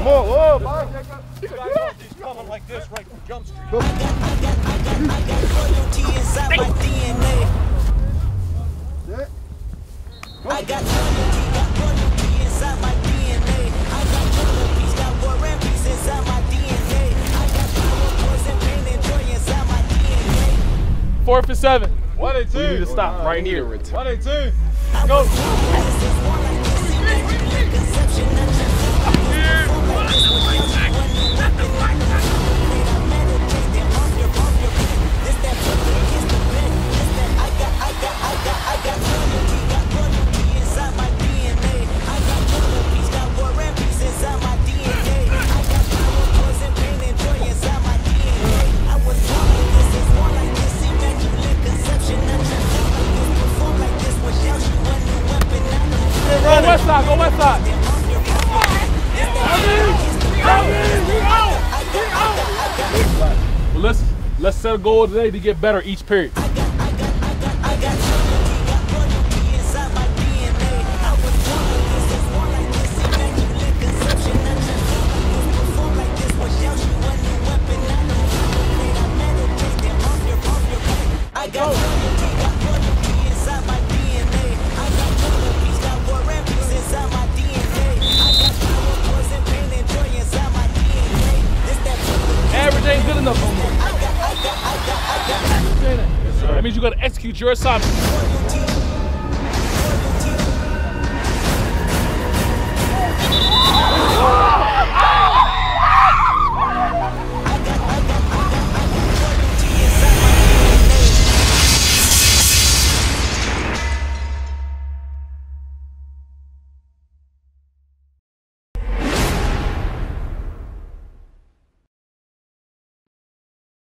Come on, whoa, Bob. You guys all just coming like this right from Jump Street. loyalty inside my DNA. I got loyalty, got loyalty inside my DNA. I got loyalty, got war and peace inside my DNA. I got power, poison, pain, and joy inside my DNA. Fourth and seven. One and We need to stop right here. One and two. Go. Side. Go west side. Well, let's let's set a goal today to get better each period. That ain't good enough That means you gotta execute your assignment.